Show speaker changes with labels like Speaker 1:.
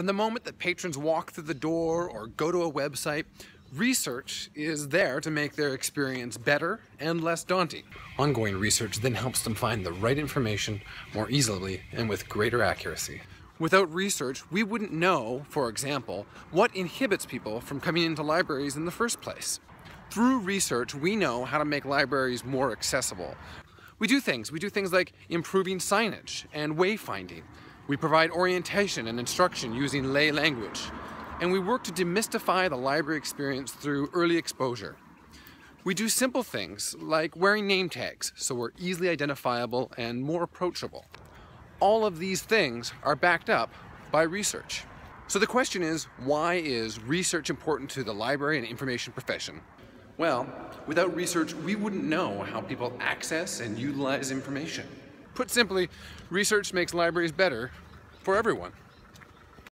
Speaker 1: From the moment that patrons walk through the door or go to a website, research is there to make their experience better and less daunting. Ongoing research then helps them find the right information more easily and with greater accuracy. Without research, we wouldn't know, for example, what inhibits people from coming into libraries in the first place. Through research, we know how to make libraries more accessible. We do things. We do things like improving signage and wayfinding. We provide orientation and instruction using lay language. And we work to demystify the library experience through early exposure. We do simple things like wearing name tags so we're easily identifiable and more approachable all of these things are backed up by research. So the question is, why is research important to the library and information profession? Well, without research, we wouldn't know how people access and utilize information. Put simply, research makes libraries better for everyone.